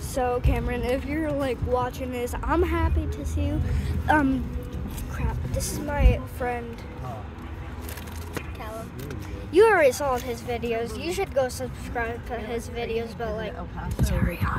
So Cameron, if you're like watching this, I'm happy to see you. Um, crap. This is my friend. Callum. You already saw his videos. You should go subscribe to his videos, but like, sorry.